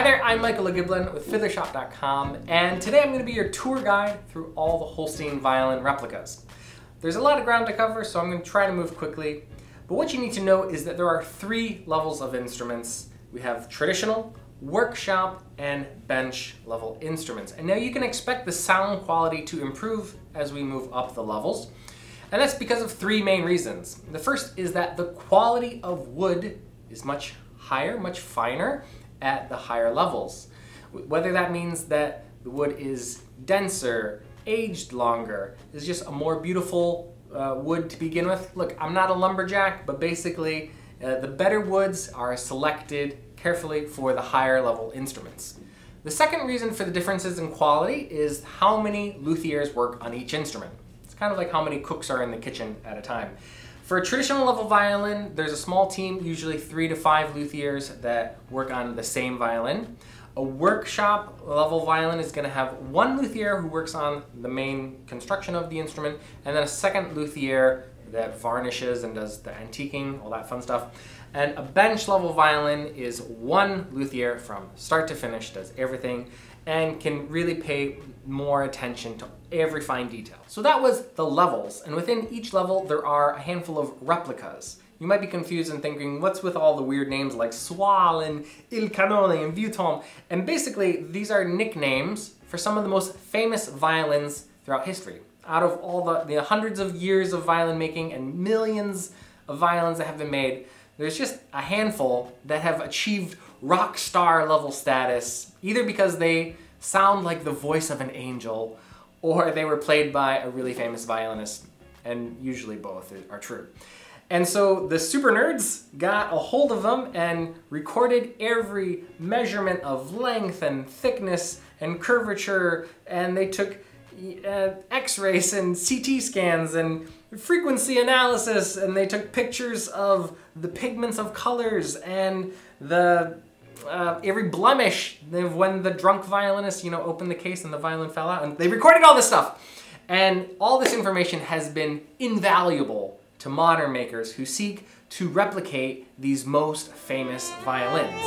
Hi there, I'm Michael Giblin with FiddlerShop.com, and today I'm going to be your tour guide through all the Holstein violin replicas. There's a lot of ground to cover, so I'm going to try to move quickly. But what you need to know is that there are three levels of instruments. We have traditional, workshop, and bench level instruments. And now you can expect the sound quality to improve as we move up the levels. And that's because of three main reasons. The first is that the quality of wood is much higher, much finer, at the higher levels. Whether that means that the wood is denser, aged longer, is just a more beautiful uh, wood to begin with. Look, I'm not a lumberjack, but basically uh, the better woods are selected carefully for the higher level instruments. The second reason for the differences in quality is how many luthiers work on each instrument. It's kind of like how many cooks are in the kitchen at a time. For a traditional level violin, there's a small team, usually three to five luthiers that work on the same violin. A workshop level violin is going to have one luthier who works on the main construction of the instrument, and then a second luthier that varnishes and does the antiquing, all that fun stuff. And a bench level violin is one luthier from start to finish, does everything, and can really pay more attention to every fine detail. So that was the levels, and within each level there are a handful of replicas. You might be confused and thinking, what's with all the weird names like Soil and Il Cannone and Vieuxtemps? And basically, these are nicknames for some of the most famous violins throughout history. Out of all the, the hundreds of years of violin making and millions of violins that have been made, there's just a handful that have achieved rock star level status, either because they sound like the voice of an angel or they were played by a really famous violinist, and usually both are true. And so the super nerds got a hold of them and recorded every measurement of length and thickness and curvature, and they took uh, x-rays and CT scans and frequency analysis, and they took pictures of the pigments of colors and the uh, every blemish when the drunk violinist, you know, opened the case and the violin fell out. And they recorded all this stuff. And all this information has been invaluable to modern makers who seek to replicate these most famous violins.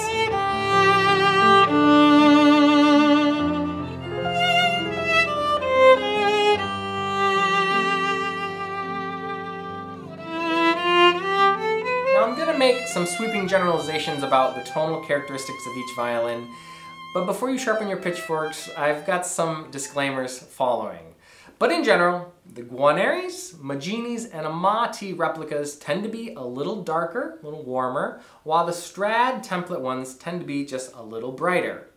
Make some sweeping generalizations about the tonal characteristics of each violin, but before you sharpen your pitchforks, I've got some disclaimers following. But in general, the Guarneris, Magginis, and Amati replicas tend to be a little darker, a little warmer, while the Strad template ones tend to be just a little brighter.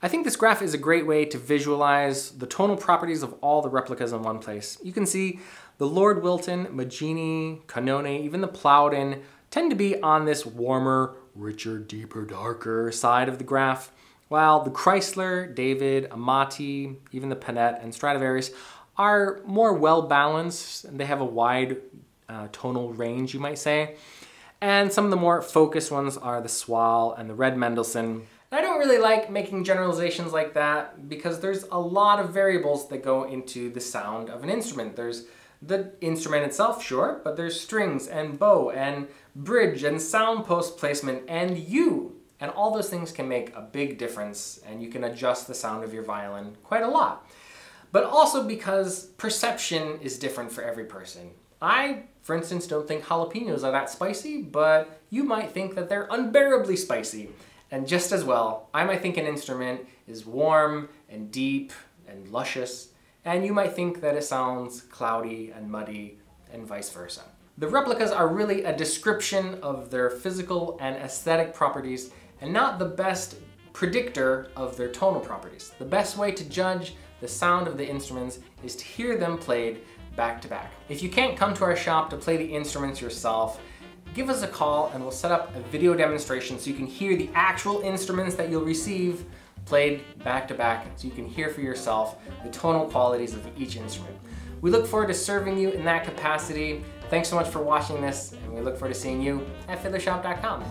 I think this graph is a great way to visualize the tonal properties of all the replicas in one place. You can see the Lord Wilton, Maggini, Cannone, even the Plowden tend to be on this warmer, richer, deeper, darker side of the graph, while the Kreisler, David, Amati, even the Panette and Stradivarius are more well balanced and they have a wide uh, tonal range, you might say. And some of the more focused ones are the Soil and the Red Mendelssohn. I don't really like making generalizations like that because there's a lot of variables that go into the sound of an instrument. There's the instrument itself, sure, but there's strings and bow and bridge and sound post placement and you. And all those things can make a big difference and you can adjust the sound of your violin quite a lot. But also because perception is different for every person. I, for instance, don't think jalapenos are that spicy, but you might think that they're unbearably spicy. And just as well, I might think an instrument is warm and deep and luscious, and you might think that it sounds cloudy and muddy and vice versa. The replicas are really a description of their physical and aesthetic properties and not the best predictor of their tonal properties. The best way to judge the sound of the instruments is to hear them played back to back. If you can't come to our shop to play the instruments yourself, give us a call and we'll set up a video demonstration so you can hear the actual instruments that you'll receive played back to back so you can hear for yourself the tonal qualities of each instrument. We look forward to serving you in that capacity. Thanks so much for watching this, and we look forward to seeing you at fiddlershop.com.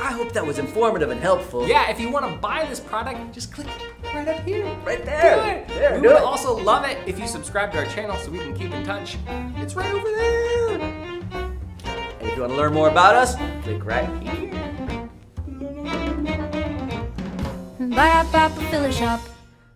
I hope that was informative and helpful. Yeah, if you want to buy this product, just click right up here. Right there. Do it. There, we do would it. also love it if you subscribe to our channel so we can keep in touch. It's right over there. And if you want to learn more about us, click right here. Buy our Papa Philly shop.